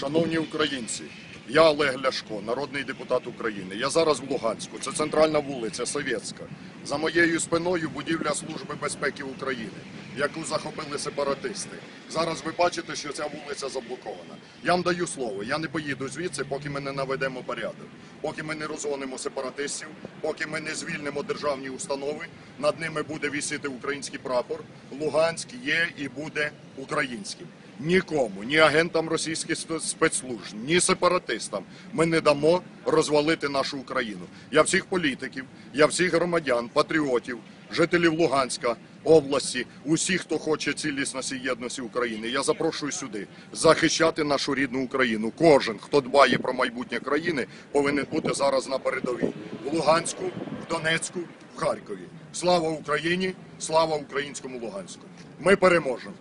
Шановні українці, я Олег Ляшко, народний депутат України. Я зараз в Луганську. Це центральна вулиця Совєтська. За моєю спиною будівля Служби безпеки України, яку захопили сепаратисти. Зараз ви бачите, що ця вулиця заблокована. Я вам даю слово, я не поїду звідси, поки ми не наведемо порядок, поки ми не розгонимо сепаратистів, поки ми не звільнимо державні установи. Над ними буде вісіти український прапор. Луганськ є і буде українським. Нікому, ні агентам російських спе- спецслужб, ні сепаратистам ми не дамо розвалити нашу Україну. Я всіх політиків, я всіх громадян, патріотів, жителів Луганська області, усіх, хто хоче цілісності і єдності України. Я запрошую сюди захищати нашу рідну Україну. Кожен, хто дбає про майбутнє країни, повинен бути зараз на передовій в Луганську, в Донецьку, в Харкові. Слава Україні! Слава українському Луганську! Ми переможемо!